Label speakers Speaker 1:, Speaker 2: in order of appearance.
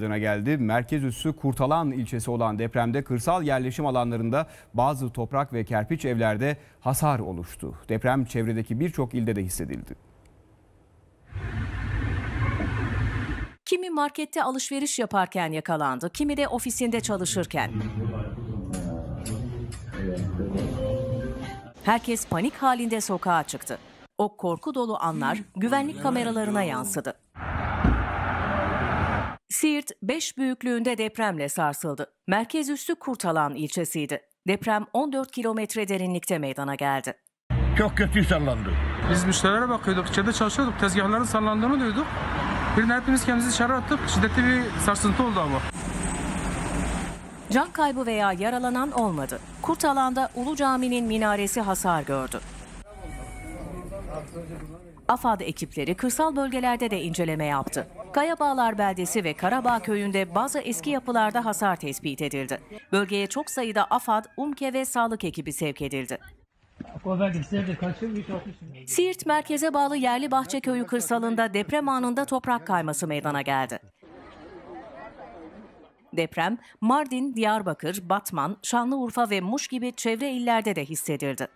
Speaker 1: meydana geldi. Merkez üssü Kurtalan ilçesi olan depremde kırsal yerleşim alanlarında bazı toprak ve kerpiç evlerde hasar oluştu. Deprem çevredeki birçok ilde de hissedildi.
Speaker 2: Kimi markette alışveriş yaparken yakalandı, kimi de ofisinde çalışırken. Herkes panik halinde sokağa çıktı. O korku dolu anlar güvenlik kameralarına yansıdı. Siirt 5 büyüklüğünde depremle sarsıldı. Merkez üssü Kurtalan ilçesiydi. Deprem 14 kilometre derinlikte meydana geldi.
Speaker 3: Çok kötü sallandı.
Speaker 4: Biz müşterilere bakıyorduk, içeride çalışıyorduk, tezgahların sallandığını duyduk. Birden hepimiz kendimizi dışarı attık, şiddetli bir sarsıntı oldu ama.
Speaker 2: Can kaybı veya yaralanan olmadı. Kurtalan'da Ulu Cami'nin minaresi hasar gördü. AFAD ekipleri kırsal bölgelerde de inceleme yaptı. Kayabağlar beldesi ve Karabağ köyünde bazı eski yapılarda hasar tespit edildi. Bölgeye çok sayıda AFAD, UMKE ve sağlık ekibi sevk edildi. Siirt merkeze bağlı Yerli Bahçe Köyü kırsalında deprem anında toprak kayması meydana geldi. Deprem Mardin, Diyarbakır, Batman, Şanlıurfa ve Muş gibi çevre illerde de hissedildi.